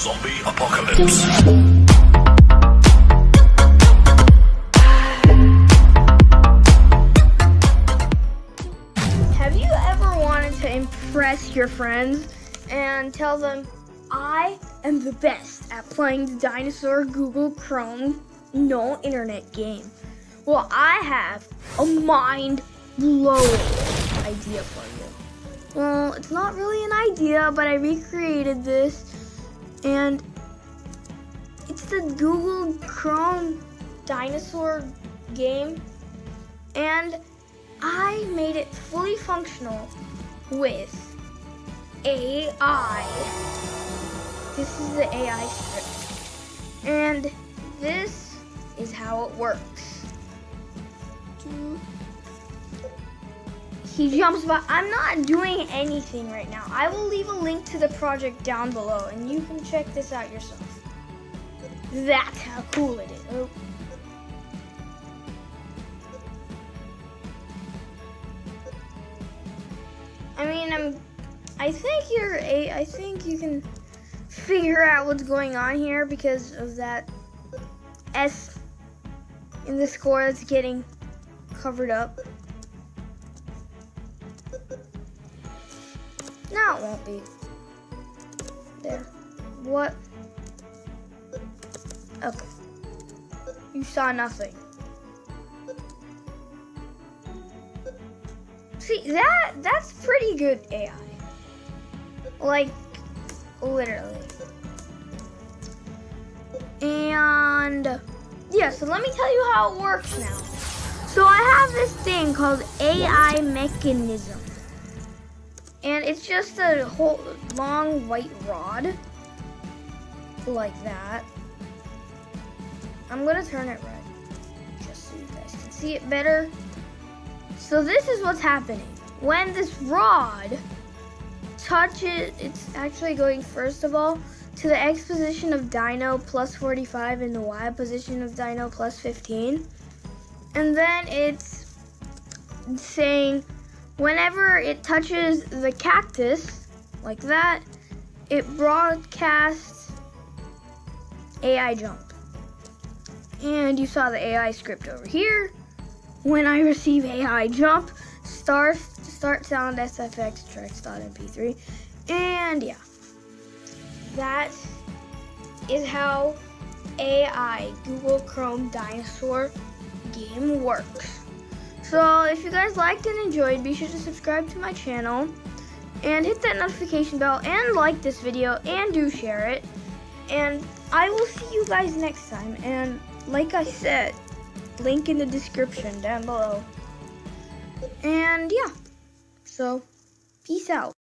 Zombie Apocalypse. Have you ever wanted to impress your friends and tell them, I am the best at playing the dinosaur Google Chrome no internet game? Well, I have a mind blowing idea for you. Well, it's not really an idea, but I recreated this and it's the Google Chrome dinosaur game and I made it fully functional with AI. This is the AI script. And this is how it works. He jumps by. I'm not doing anything right now. I will leave a link to the project down below and you can check this out yourself. That's how cool it is. Oh. I mean, I'm. I think you're a. I think you can figure out what's going on here because of that S in the score that's getting covered up. No, it won't be. There. What? Okay. You saw nothing. See, that that's pretty good AI. Like literally. And yeah, so let me tell you how it works now. So I have this thing called AI mechanism. And it's just a whole long white rod like that. I'm gonna turn it red just so you guys can see it better. So this is what's happening. When this rod touches, it's actually going first of all to the X position of Dino plus 45 and the Y position of Dino plus 15. And then it's saying whenever it touches the cactus, like that, it broadcasts AI jump. And you saw the AI script over here when I receive AI jump, start start sound SFX tracks.mp3. And yeah, that is how AI Google Chrome dinosaur game works. So if you guys liked and enjoyed, be sure to subscribe to my channel and hit that notification bell and like this video and do share it. And I will see you guys next time. And like I said, link in the description down below. And yeah, so peace out.